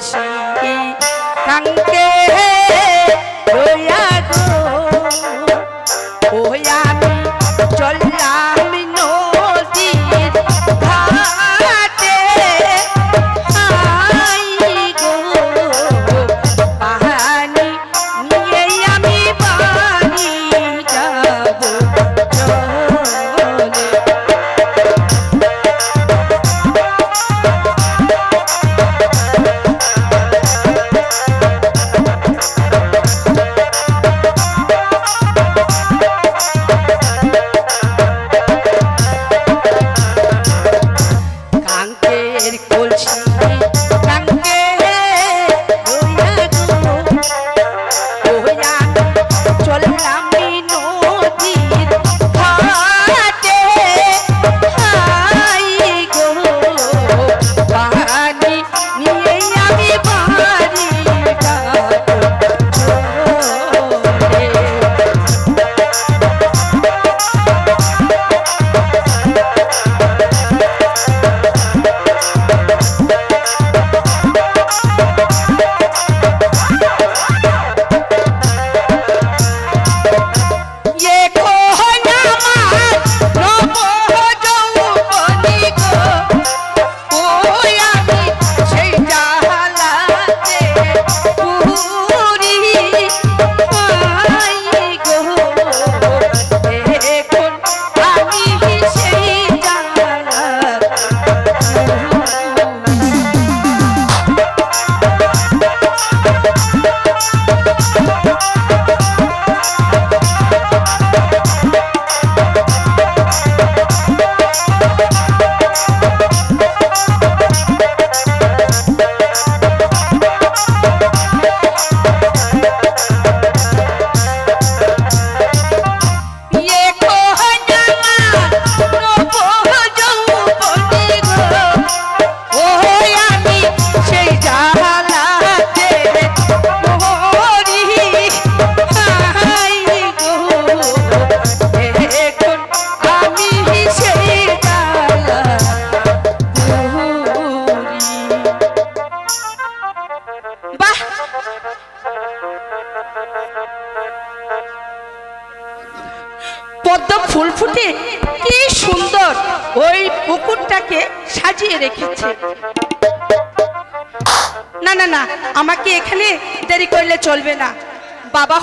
sunshine.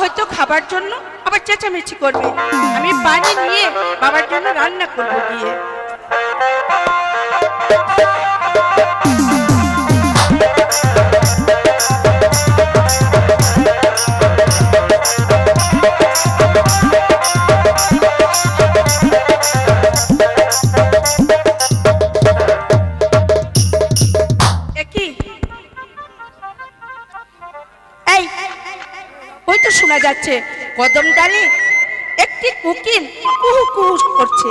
হয়তো খাবার জন্য আবার চেঁচামেচি করবে। আমি পানি নিয়ে বাবার জন্য রান্না করব গিয়ে। যাচ্ছে কদম ডালে একটি কুকিল কুহু কুহু করছে।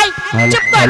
এই চুপ কর।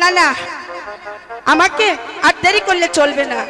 না না আমাকে আর দেরি করলে চলবে না।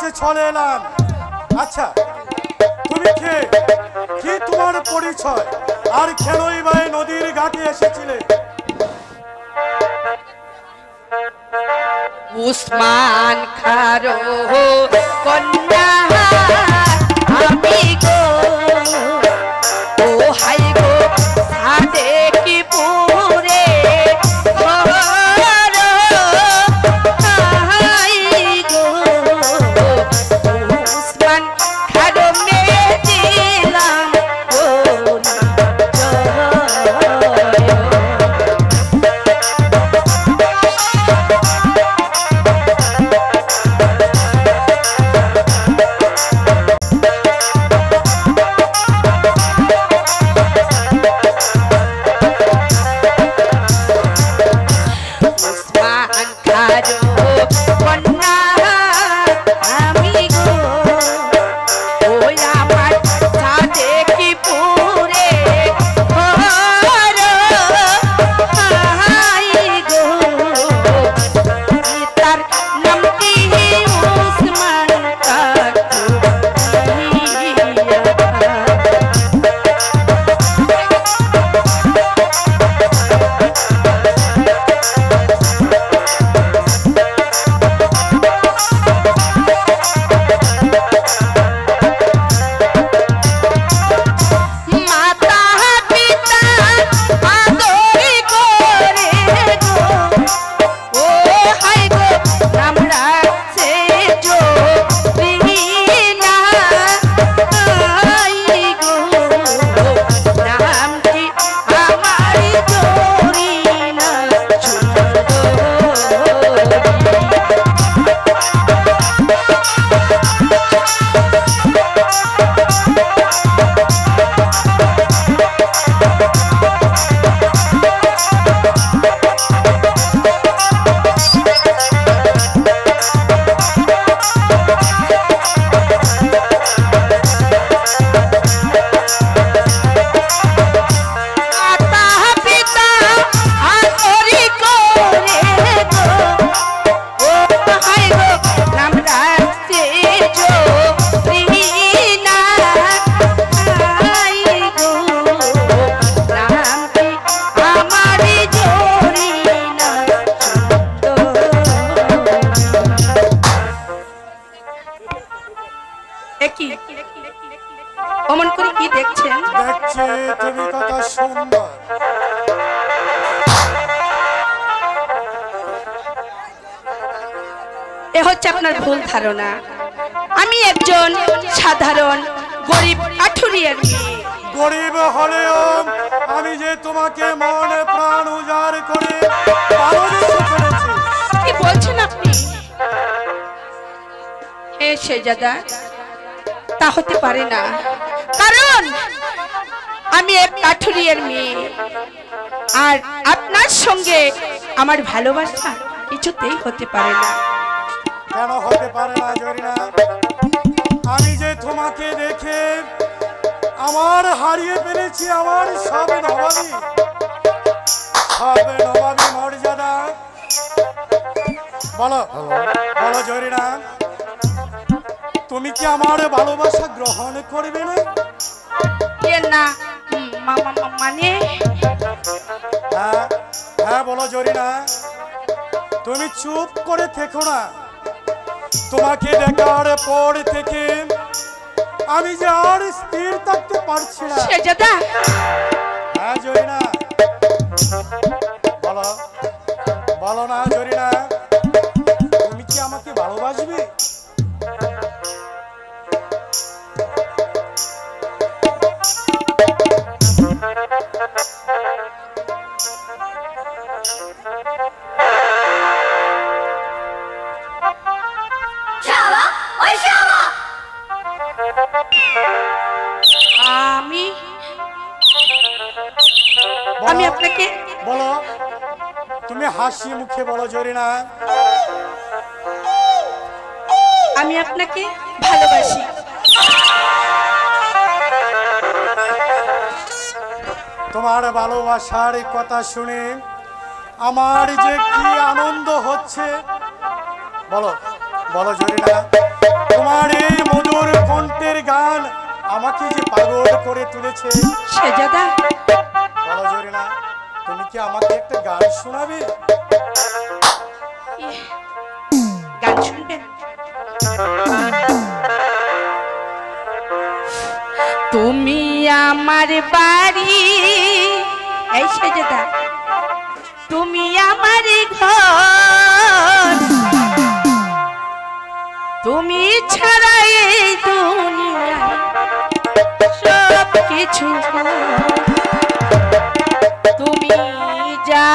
কাছে চলে এলাম। আচ্ছা তুমি কে? কি তোমার পরিচয়? আর খেলোই ভাই নদীর ঘাটে এসেছিলে? একই অমন করে কি দেখছেন? দেখছি তুমি কত সুন্দর এ হচ্ছে আপনার ভুল ধারণা। আমি একজন সাধারণ গরিব কাঠুরিয়ার মেয়ে। গরিব হলেও আমি যে তোমাকে মনে প্রাণ উজাড় করে কি বলছেন আপনি? হে শেজাদা তা হতে পারে না। কারণ আমি এক কাঠুরিয়ার মেয়ে। আর আপনার সঙ্গে আমার ভালোবাসা কিছুতেই হতে পারে না। কেন হতে পারে না, জরিনা? আমি যে তোমাকে দেখে আমার হারিয়ে ফেলেছি আমার সব নবাবী। সব নবাবী মর্যাদা। বলো বলো, জরিনা। তুমি কি আমার ভালোবাসা গ্রহণ করবে না? না মানে? হ্যাঁ হ্যাঁ বলো জরিনা। তুমি চুপ করে থেকো না। তোমাকে দেখার পর থেকে আমি যে আর স্থির থাকতে পারছি না। হ্যাঁ জরিনা। বলো বলো না জরিনা। তুমি কি আমাকে ভালোবাসবে? আমি বলো, আমি? আপনাকে বলো। তুমি হাসি মুখে বলো জরিনা। আমি আপনাকে ভালোবাসি। তোমার ভালোবাসার কথা শুনে আমার যে কি আনন্দ হচ্ছে বলো বলো জরিনা তোমার এই মধুর কণ্ঠের গান আমাকে যে পাগল করে তুলেছে বলো জরিনা তুমি কি আমাকে একটা গান শোনাবে? গান তুমি আমার বাড়ি, এই সেজেদা। তুমি আমার ঘর। তুমি ছাড়া এই দুনিয়া সব কিছু তুমি যা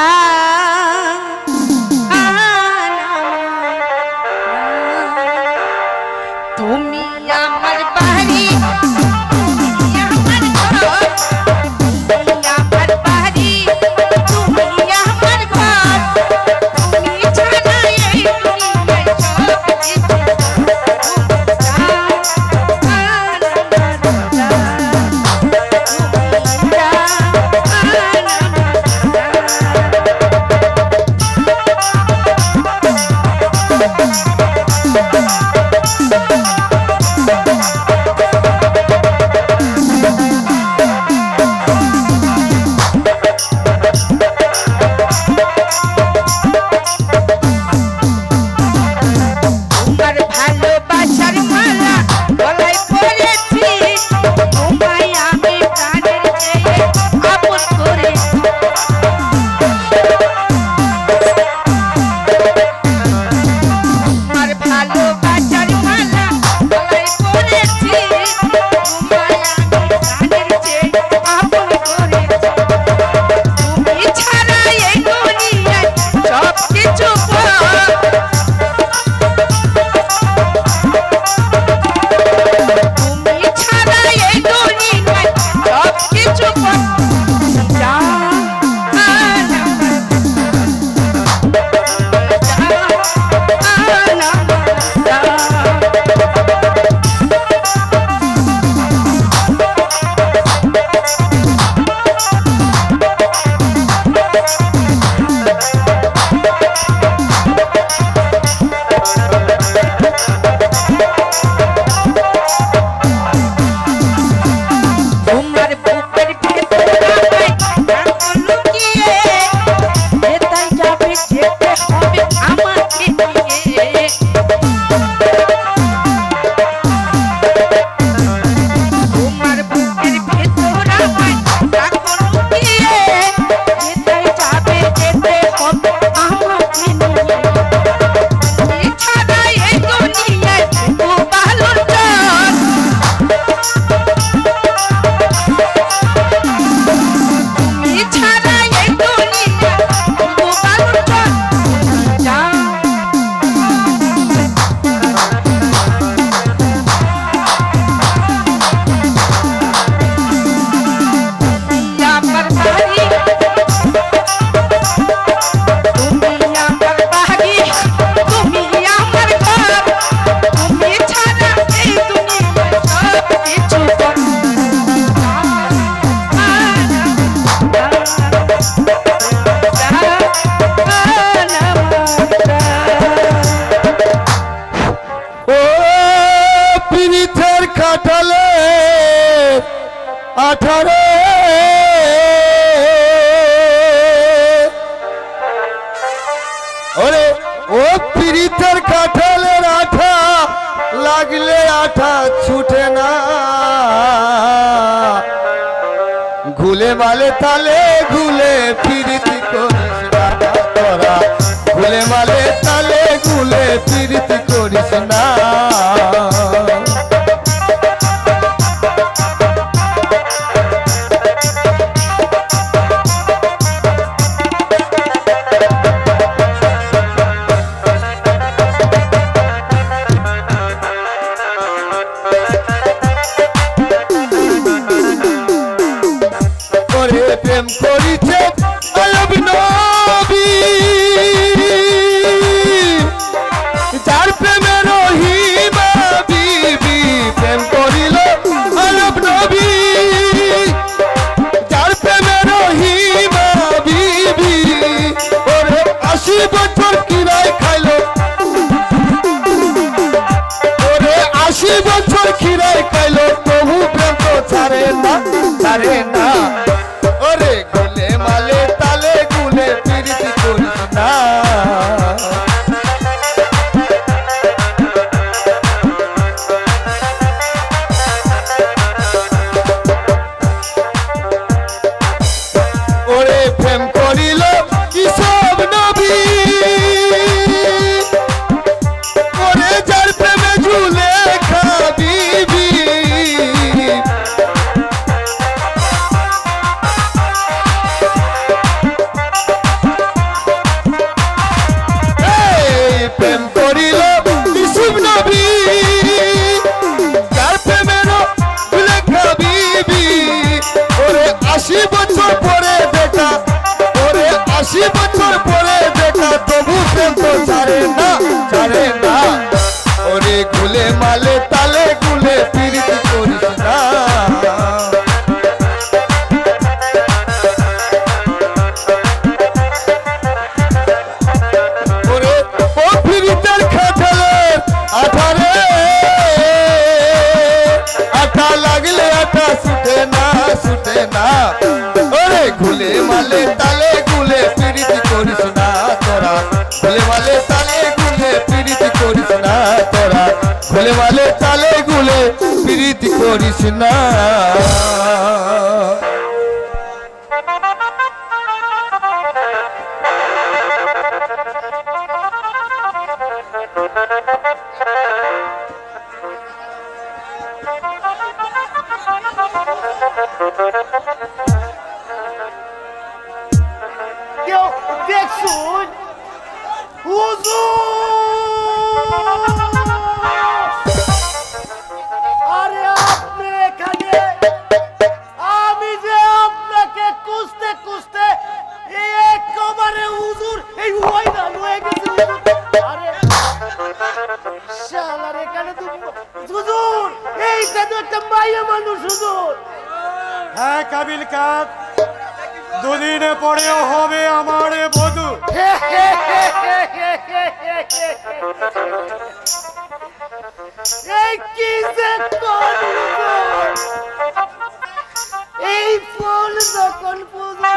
ফুল যখন পুজো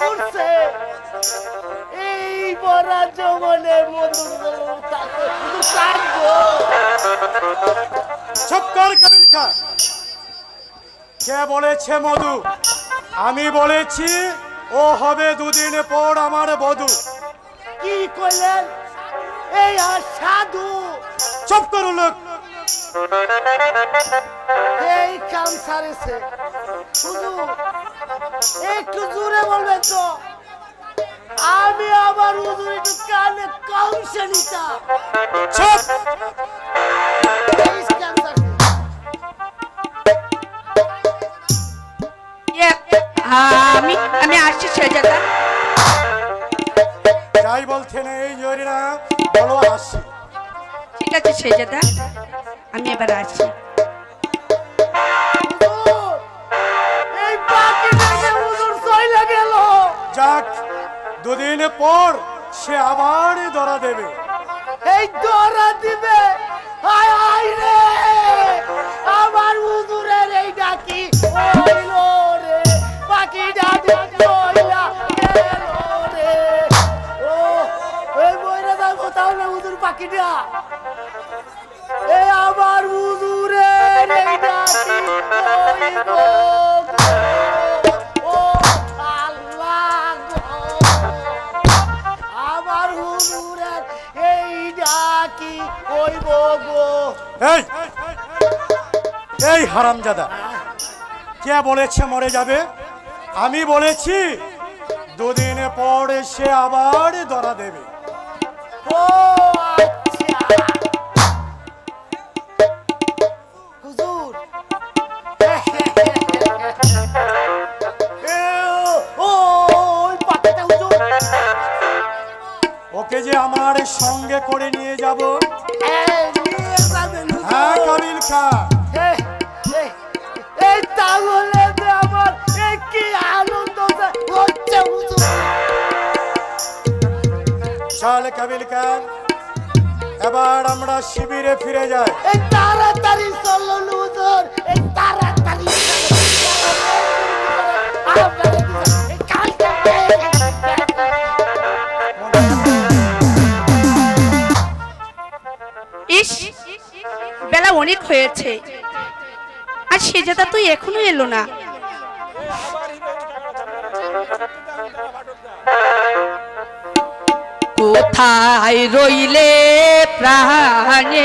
করছে এই বড়া জমনে মধুর কাবিল কে বলেছে মধু? আমি বলেছি ও হবে দুদিন পর আমার বধূ। কি করলেন এই আর সাধু। চুপ করো লোক। এই কাম সারেছে। একটু জোরে বলবেন তো। আমি আবার হুজুর একটু কানে কাম সারছে ইয়ে, আমি আমি আসছি যাই বলছেন এই জরিনা বলো আসি ঠিক আছে শেজাদা আমি এবার আসছি। দুদিন পর সে আবার ধরা দেবে। এই দরা দিবে? হায় হায় রে! আমার হুজুরের এই ডাকি রে। রে। ও, এই মইরা যাব তাহলে হুজুর পাখিটা। এই আমার হুজুরের এই ডাকি এই এই হারামজাদা, কে বলেছে মরে যাবে? আমি বলেছি, দুদিন পরে সে আবার ধরা দেবে। ও আচ্ছা। শিবিরে ফিরে যাই এই তাড়াতাড়ি চলো হুজুর এই তাড়াতাড়ি ইস বেলা অনেক হয়েছে। আর সে শেজাদা তুই এখনও এলো না। কোথায় রইলে प्राणे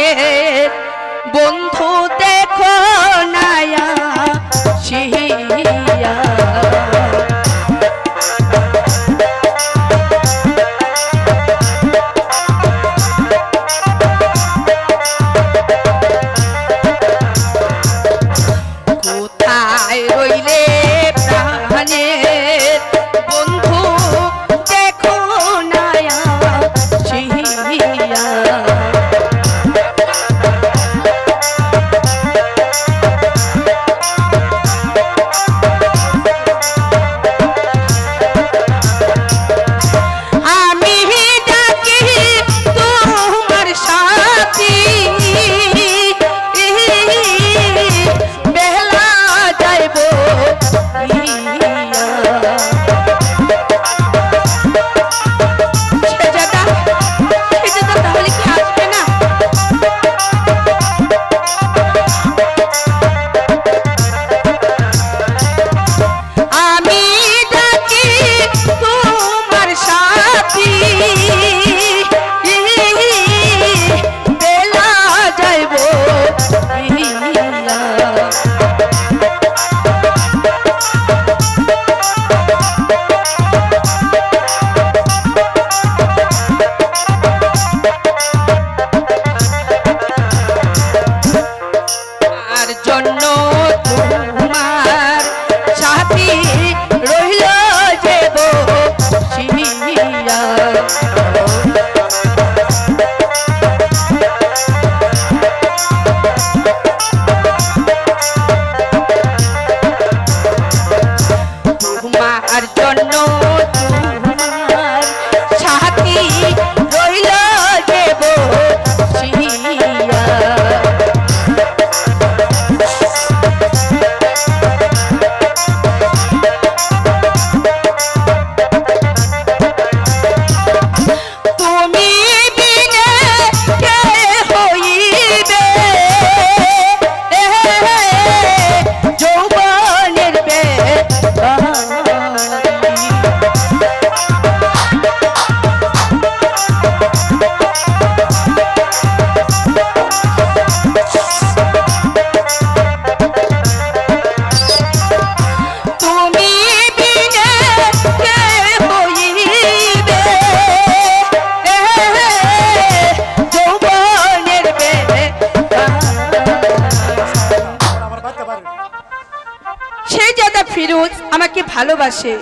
ভালোবাসে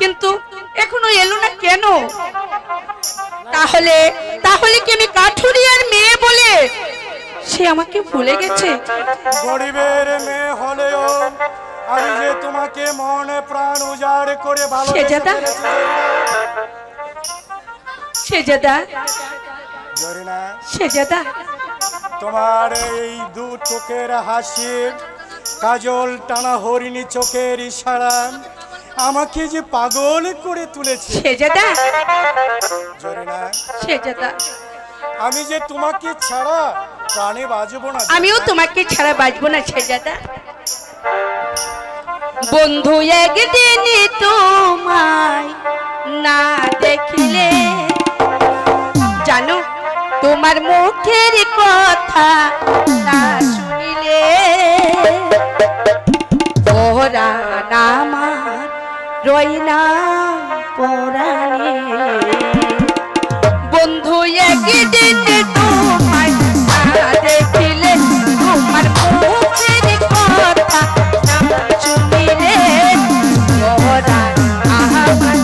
কিন্তু এখনও এলো না কেন? তাহলে তাহলে কি আমি কাঠুরিয়ার মেয়ে বলে সে আমাকে ভুলে গেছে? গরিবের মেয়ে হলেও আমি যে তোমাকে মনে প্রাণ উজাড় করে ভালো সেজাদা? সে দাদা জরিনা সে দাদা তোমার এই দু চোখের হাসি কাজল টানা হরিণী চোখের ইশারা আমাকে যে পাগল করে তুলেছে। জরিনা আমি যে তোমাকে ছাড়া প্রাণে বাজবো না আমিও তোমাকে ছাড়া বাঁচবো না সে বন্ধু একদিন তোমায় না দেখিলে জানো তোমার মুখের কথা না শুনিলে তোরা আমার রই না পরাণে। বন্ধু, একদিন তোমায় না দেখিলে তোমার মুখের কথা না শুনিলে ওরা আমার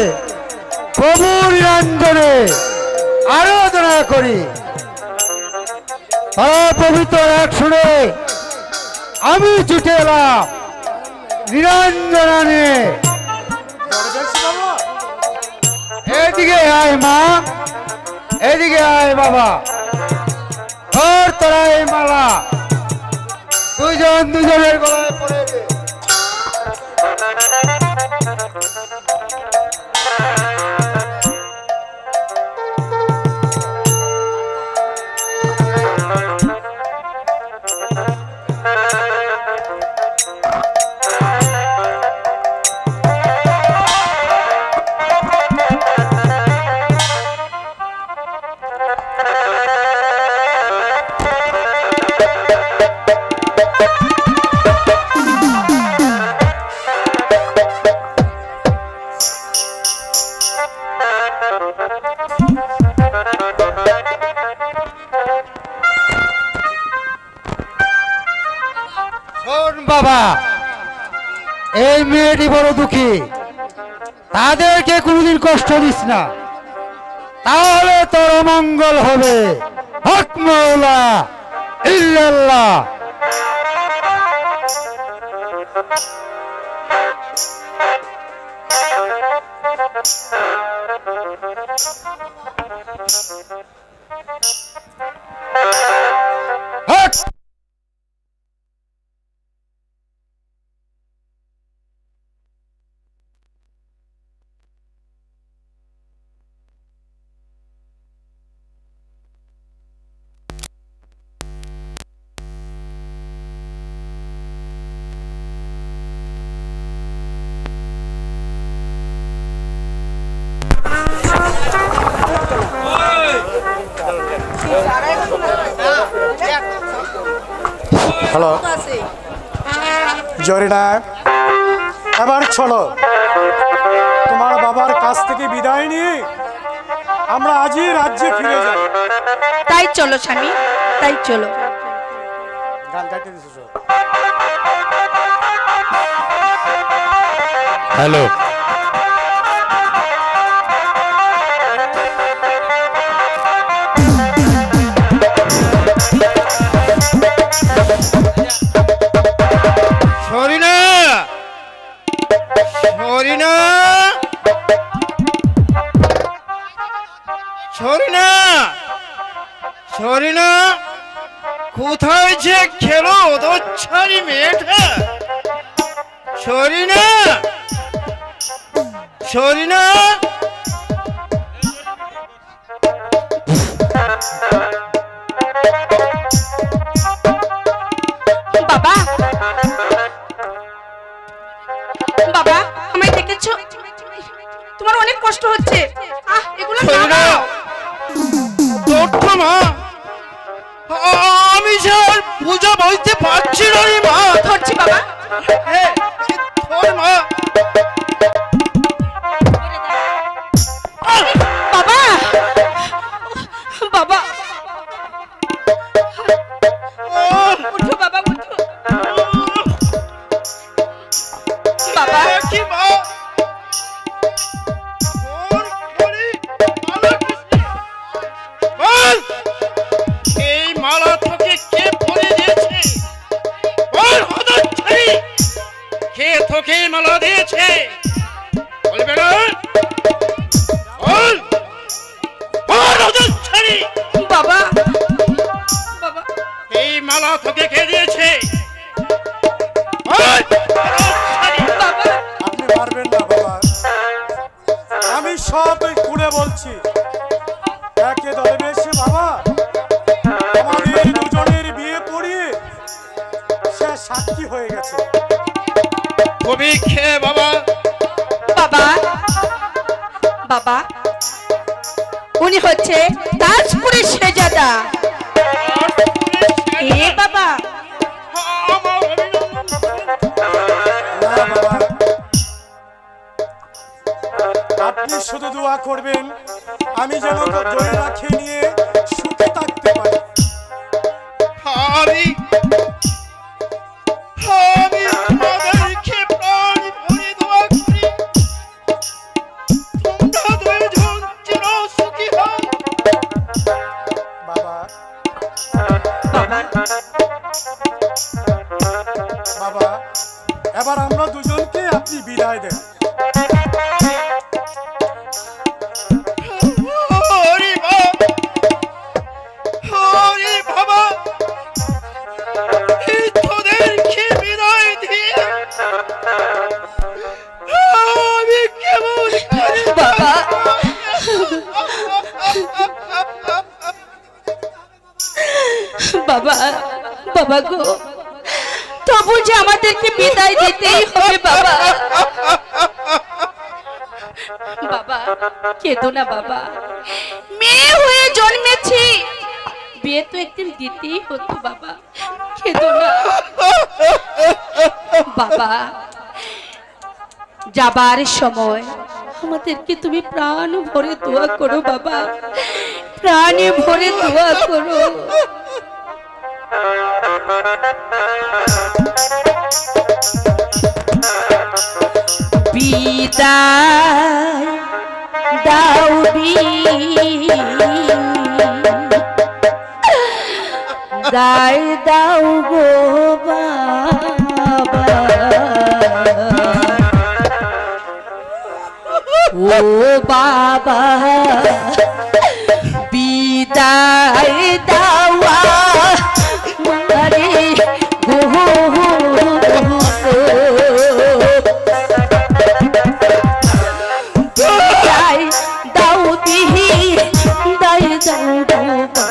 মাঝে প্রভুর আরাধনা করি। অপবিত্র এক শুনে আমি ছুটে এলাম নিরঞ্জনা এদিকে আয় মা, এদিকে আয় বাবা। ধর তোরা এই মালা। দুজন দুজনের গলায় পড়ে মেয়েটি বড় দুঃখী, তাদেরকে কোনোদিন কষ্ট দিস না। তাহলে তোর মঙ্গল হবে। হক মৌলা ইল্লাল্লাহ। চলো তোমার বাবার কাছ থেকে বিদায় নিয়ে আমরা আজই রাজ্যে ফিরে যাই তাই চলো স্বামী তাই চলো। গান গাইতে দিছো হ্যালো। কোথায় যে খেলো দোচ্ছারি মেয়েটা? সরি না সরিনা! বাবা हरी যাবার সময়। আমাদেরকে তুমি প্রাণ ভরে দোয়া করো বাবা। প্রাণে ভরে দোয়া করো। বিদায় দাও দায় দাও গো ও বাবা বিদায় দাওয়া। আরে হু হু বিদায় দাও দিহি দায় দাও বাবা।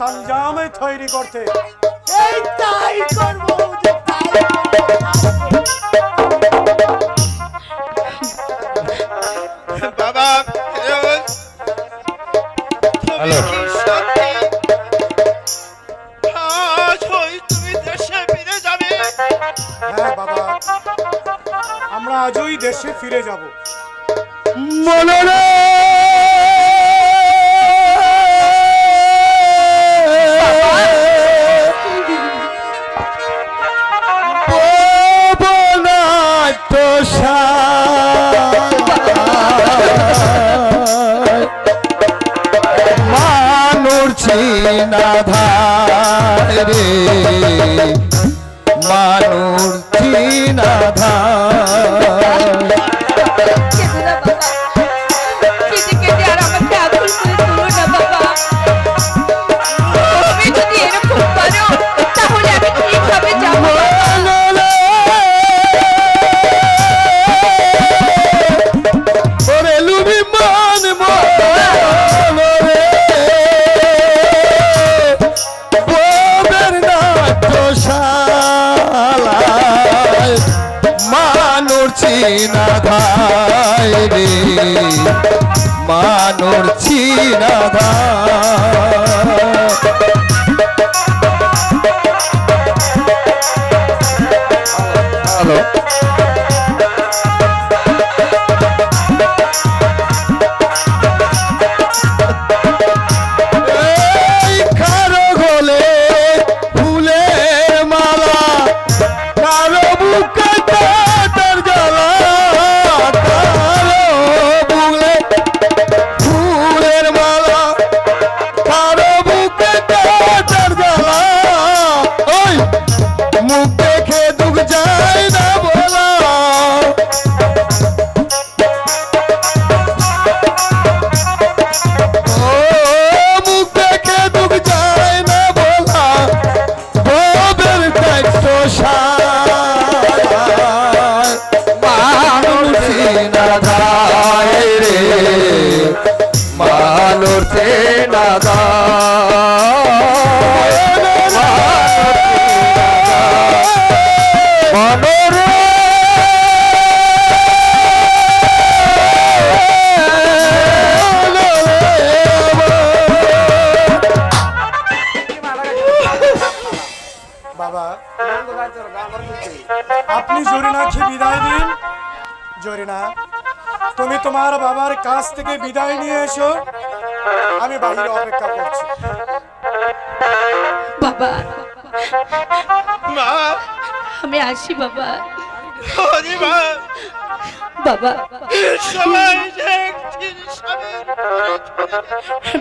তানজামে তৈরি করতে। মানুর চিনাধারে মানুর চিনাধার করছি রাধা তোমার বাবার কাছ থেকে বিদায় নিয়ে এসো। আমি বাহিরে অপেক্ষা করছি। বাবা মা। আমি আসি বাবা।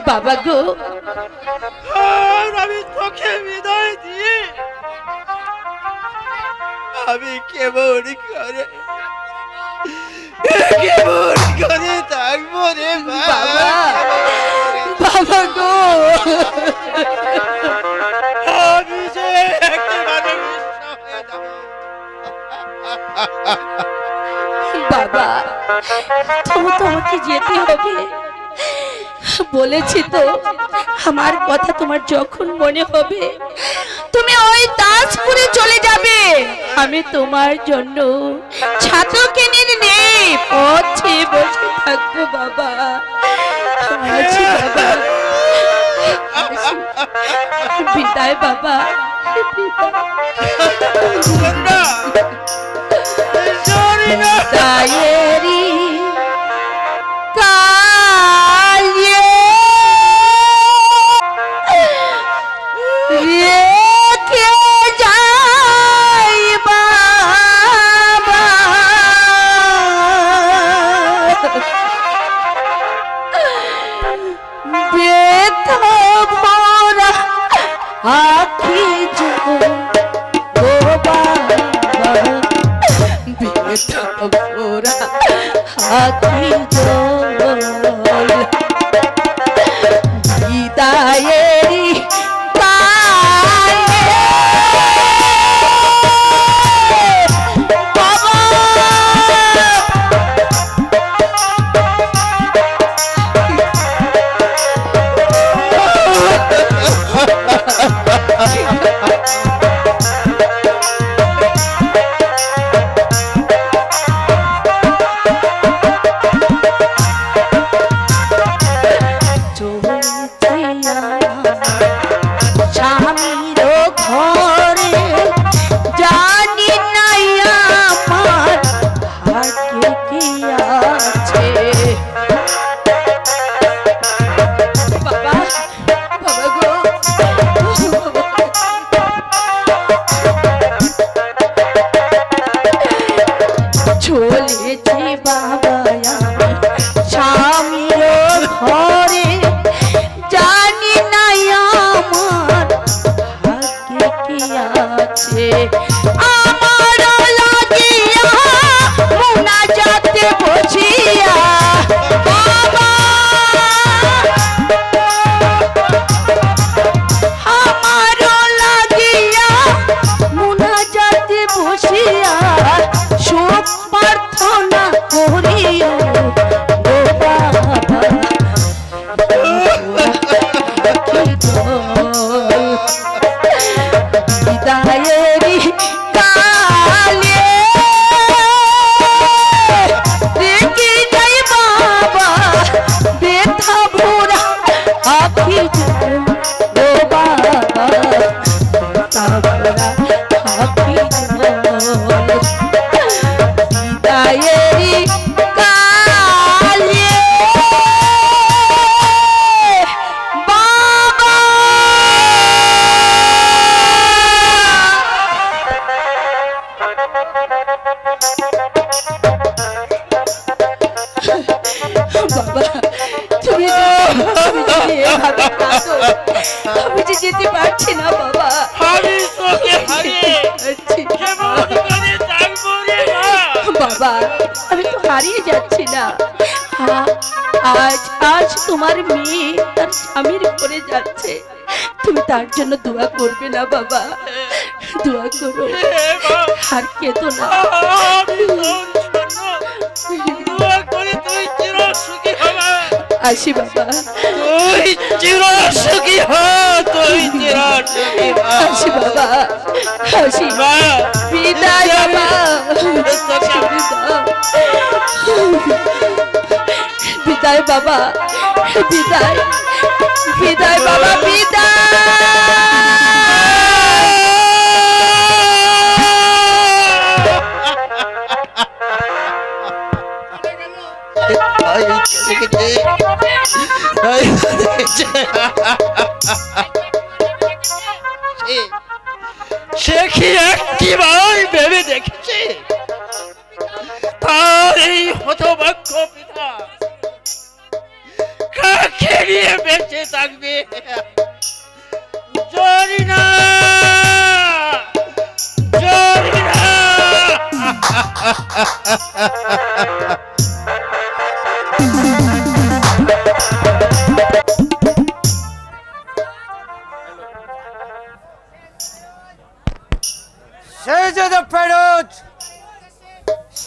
বাবা। গো। আমি তোকে বিদায় দিয়ে আমি কেমন করে কেমন করে থাকব রে বাবা বাবা গো আমি যে একেবারে বাবা যেতে হবে। বলেছি তো আমার কথা তোমার যখন মনে হবে তুমি ওই দাসপুরে চলে যাবে। আমি তোমার জন্য ছাত্র কিনে নেই পথে বসে থাকব বাবা। বাবা বিদায় বাবা। কালিয়ে আখি জো গো বাবা বেথা আখি স্বামীর করে যাচ্ছে। তুমি তার জন্য দোয়া করবে না বাবা। দোয়া করো। আর কেতো না। আসি বাবা। তুই চির সুখী হ তুই চির সুখী আসি বাবা। আসি। মা বিদায় বাবা। বিদায় বাবা বিদায় বিদায় বাবা বিদায় সে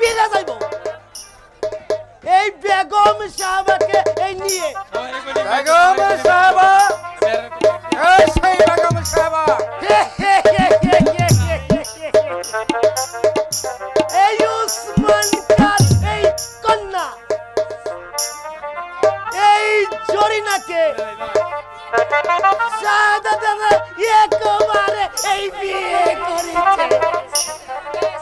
পিলে যাইব। এই বেগম সাহাবাকে এই নিয়ে। বেগম সাহেবা। এই সেই বেগম সাহেবা। এই উসমান খান এই কন্যা। এই জরিনাকে। শাহাদাতের একেবারে এই বিয়ে করেছে।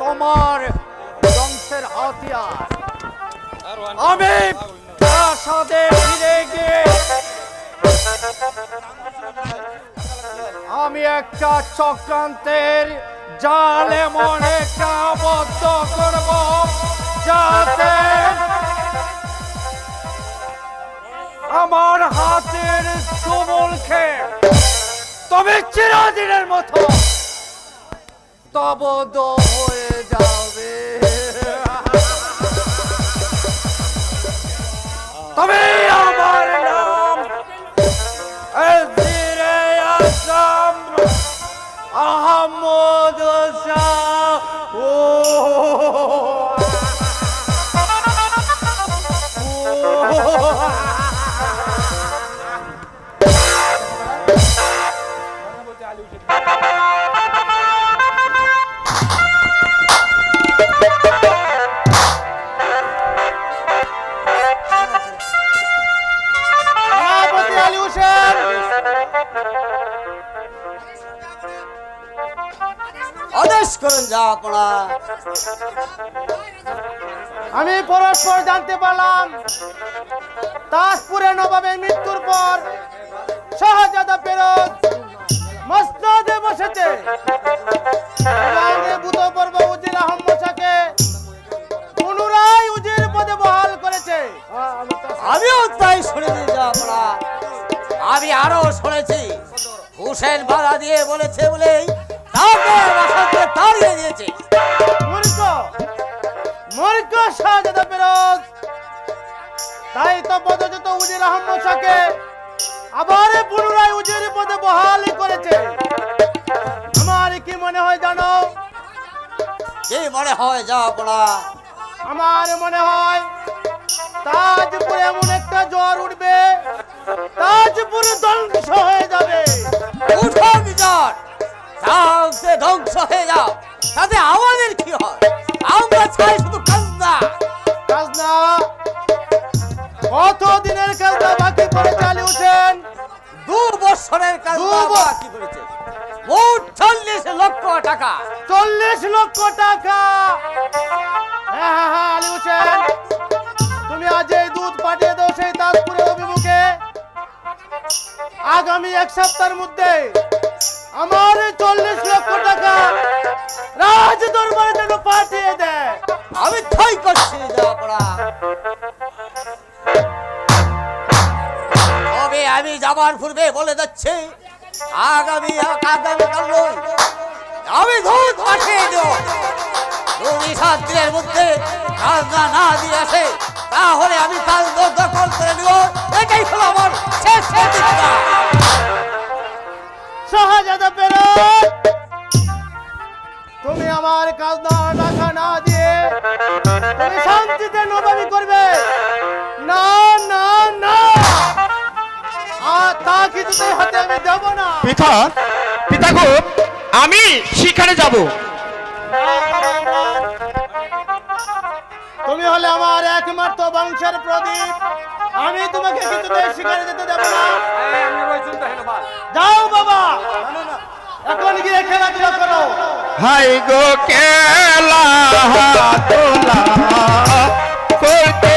তোমার বংশের হাতিয়ার। আমি প্রাসাদে ফিরে গিয়ে আমি একটা চক্রান্তের জালে মনে কাবদ্ধ করব, যাতে আমার হাতের চুমুল খেয়ে তবে চিরদিনের মতো তবদ হয়ে তবে আমি পরস্পর জানতে পারলাম তাজপুরে নবাবের মৃত্যুর পর শাহজাদা ফেরত মসনদে বসেছে। উজির আহম্মদ শাহকে পুনরায় উজির পদে বহাল করেছে। আমিও তাই শুনেছি আমি আরও শুনেছি। হুসেন বাধা দিয়ে বলেছে বলেই তাকে বাসাতে তাড়িয়ে দিয়েছে। মূর্খ মূর্খ শাহজাদা ফেরত তাই তো পদচ্যুত উজির আহম্মদ শাহকে আবার পুনরায় উজির পদে বহাল করেছে। আমার কি মনে হয় জানো? কি মনে হয় যা আপনারা আমার মনে হয় তাজপুরে এমন একটা জ্বর উঠবে তাজপুর ধ্বংস হয়ে যাবে। উঠো বিজয় যাও সে ধ্বংস হয়ে যাও। তাতে আমাদের কি হয়? আমরা চাই শুধু কান্না কাজনা। কত দিনের কাজনা বাকি করে চালি উঠেন? দু বছরের কাজ দু বছর। কি করেছে। মোট চল্লিশ লক্ষ টাকা। চল্লিশ লক্ষ টাকা। হ্যাঁ হ্যাঁ হ্যাঁ আলী হোসেন তুমি আজ এই দুধ পাঠিয়ে দাও সেই তাজপুরের অভিমুখে। আগামী এক সপ্তাহের মধ্যে আমার চল্লিশ লক্ষ টাকা রাজ দরবারে যেন পাঠিয়ে দেয়। আমি ঠাই করছি তবে আমি যাবার পূর্বে বলে যাচ্ছি আগামী আগামী কাল নয়, আমি দুধ পাঠিয়ে দেব। তুমি সাত দিনের মধ্যে কাজটা না দিয়ে আসে তাহলে আমি কাল দখল করে নিব এটাই হলো আমার শেষ শেষ শাহজাদা তুমি আমার কাজ না টাকা না দিয়ে তুমি শান্তিতে নবাবি করবে। না না না। আর তা কিছুতেই হাতে আমি দেব না। পিতা পিতা গো আমি সেখানে যাব। তুমি হলে আমার একমাত্র বংশের প্রদীপ। আমি তোমাকে কিছুতেই শিকারে যেতে দেব না। যাও বাবা। এখন গিয়ে খেলাধুলা করো। হাই গো খেলা করতে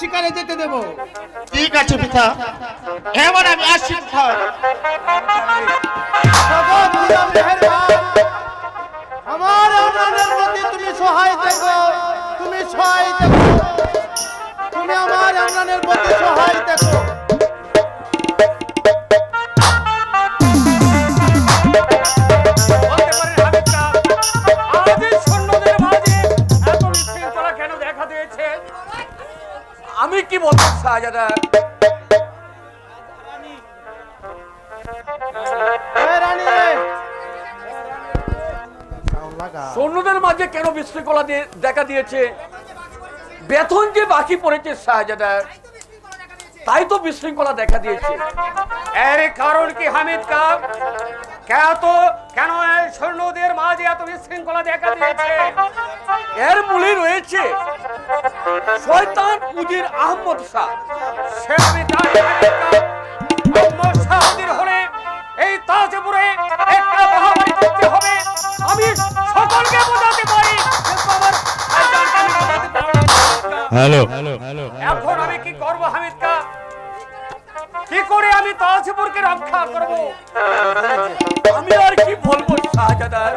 শিকারে যেতে দেব। ঠিক আছে পিতা। এবার আমি আসছি। মাঝে কেন বিশৃঙ্খলা দেখা দিয়েছে? বেতন যে বাকি পড়েছে শাহজাদা তাই তো বিশৃঙ্খলা দেখা দিয়েছে। এর কারণ কি হামিদ কাপ কেন এই সৈন্যদের মাঝে এত বিশৃঙ্খলা দেখা দিয়েছে? এর মূলে রয়েছে শয়তান পুজির আহমদ শাহ। কাপ। এখন আমি কি করব হামিদ কা কি করে আমি তাজপুরকে রক্ষা করব? আমি আর কি বলব, শাহজাদার?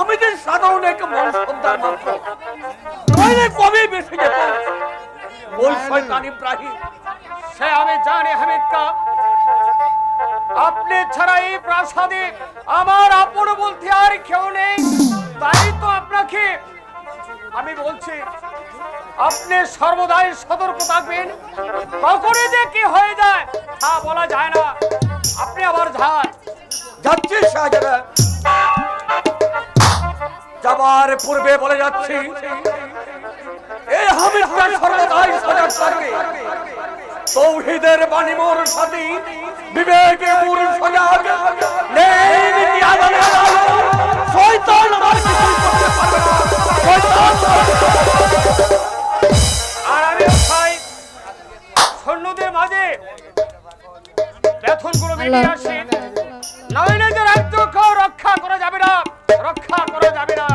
আমি যে সাধারণ এক মন সন্তান মাত্র। নইলে কবে বেশি যেত ওই শয়তান ইব্রাহিম সে আমি জানি হামিদ কা আপনি ছাড়া এই প্রাসাদে আমার আপন বলতে আর কেউ নেই। তাই তো আপনাকে আমি বলছি আপনি সর্বদাই সতর্ক থাকবেন। কখনই যে কি হয়ে যায়, তা বলা যায় না। আপনি আবার যান যাচ্ছি শাহজাদা যাবার পূর্বে বলে যাচ্ছি এই হামিদটা সর্বদাই সজাগ থাকবে। তৌহিদের বাণী মোর সাথী বিবেকে মোর সজাগ। নেই নিয়াদানের আলো শয়তান আমার কিছু করতে পারবে না। শয়তান আর আমি ভাই সৈন্যদের মাঝে বেতন কোনো বেরিয়ে আসে নয় নয় রক্ষা করা যাবে না রক্ষা করা যাবে না।